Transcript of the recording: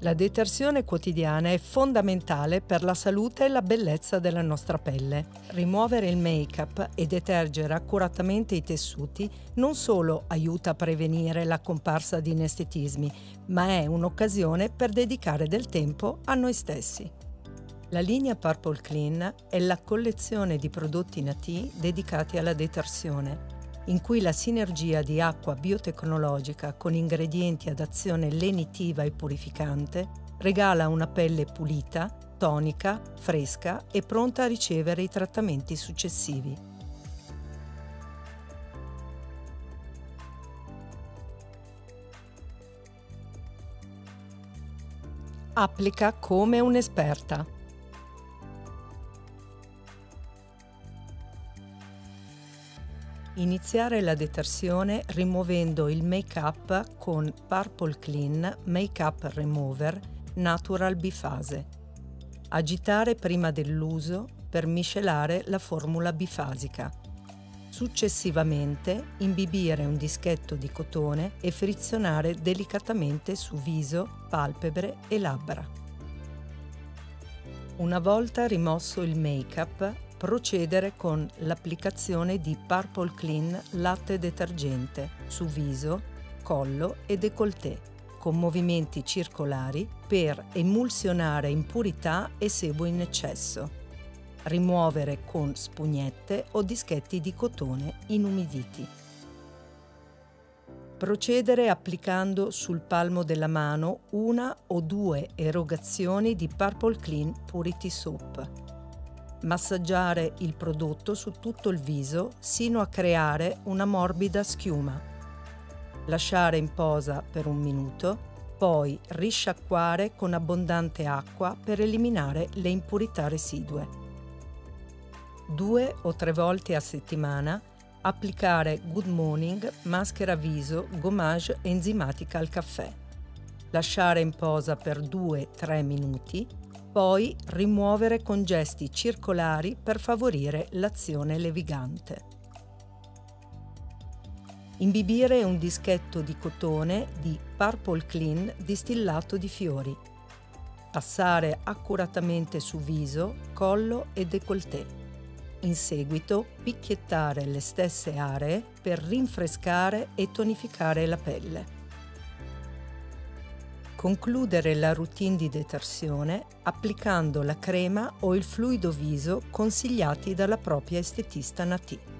La detersione quotidiana è fondamentale per la salute e la bellezza della nostra pelle. Rimuovere il make-up e detergere accuratamente i tessuti non solo aiuta a prevenire la comparsa di inestetismi, ma è un'occasione per dedicare del tempo a noi stessi. La linea Purple Clean è la collezione di prodotti nati dedicati alla detersione in cui la sinergia di acqua biotecnologica con ingredienti ad azione lenitiva e purificante regala una pelle pulita, tonica, fresca e pronta a ricevere i trattamenti successivi. Applica come un'esperta. Iniziare la detersione rimuovendo il make-up con Purple Clean Make-up Remover Natural Bifase. Agitare prima dell'uso per miscelare la formula bifasica. Successivamente imbibire un dischetto di cotone e frizionare delicatamente su viso, palpebre e labbra. Una volta rimosso il make-up, procedere con l'applicazione di Purple Clean latte detergente su viso, collo e décolleté con movimenti circolari per emulsionare impurità e sebo in eccesso. Rimuovere con spugnette o dischetti di cotone inumiditi. Procedere applicando sul palmo della mano una o due erogazioni di Purple Clean Purity Soap massaggiare il prodotto su tutto il viso sino a creare una morbida schiuma. Lasciare in posa per un minuto, poi risciacquare con abbondante acqua per eliminare le impurità residue. Due o tre volte a settimana applicare Good Morning maschera viso gommage enzimatica al caffè. Lasciare in posa per 2-3 minuti poi rimuovere con gesti circolari per favorire l'azione levigante. Imbibire un dischetto di cotone di Purple Clean distillato di fiori. Passare accuratamente su viso, collo e décolleté. In seguito picchiettare le stesse aree per rinfrescare e tonificare la pelle. Concludere la routine di detersione applicando la crema o il fluido viso consigliati dalla propria estetista Nati.